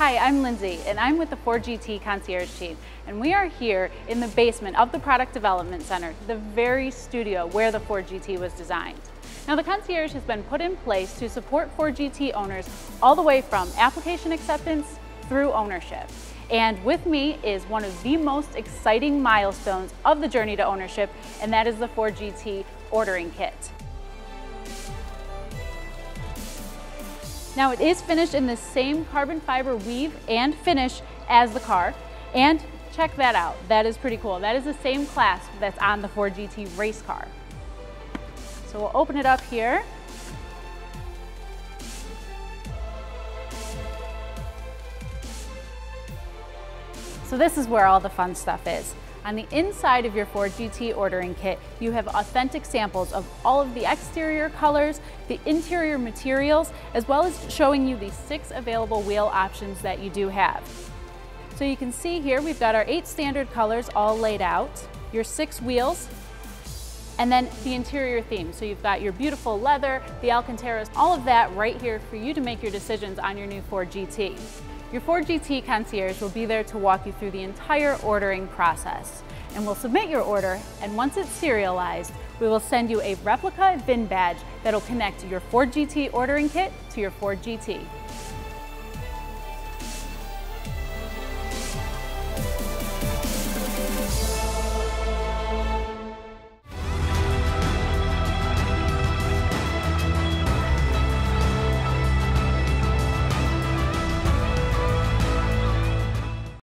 Hi, I'm Lindsay, and I'm with the Ford GT Concierge team, and we are here in the basement of the Product Development Center, the very studio where the Ford GT was designed. Now, the Concierge has been put in place to support Ford GT owners all the way from application acceptance through ownership. And with me is one of the most exciting milestones of the journey to ownership, and that is the Ford GT ordering kit. Now it is finished in the same carbon fiber weave and finish as the car. And check that out, that is pretty cool. That is the same clasp that's on the Ford GT race car. So we'll open it up here. So this is where all the fun stuff is. On the inside of your Ford GT ordering kit, you have authentic samples of all of the exterior colors, the interior materials, as well as showing you the six available wheel options that you do have. So you can see here, we've got our eight standard colors all laid out, your six wheels, and then the interior theme. So you've got your beautiful leather, the Alcantaras, all of that right here for you to make your decisions on your new Ford GT. Your Ford GT concierge will be there to walk you through the entire ordering process and will submit your order and once it's serialized, we will send you a replica VIN badge that'll connect your Ford GT ordering kit to your Ford GT.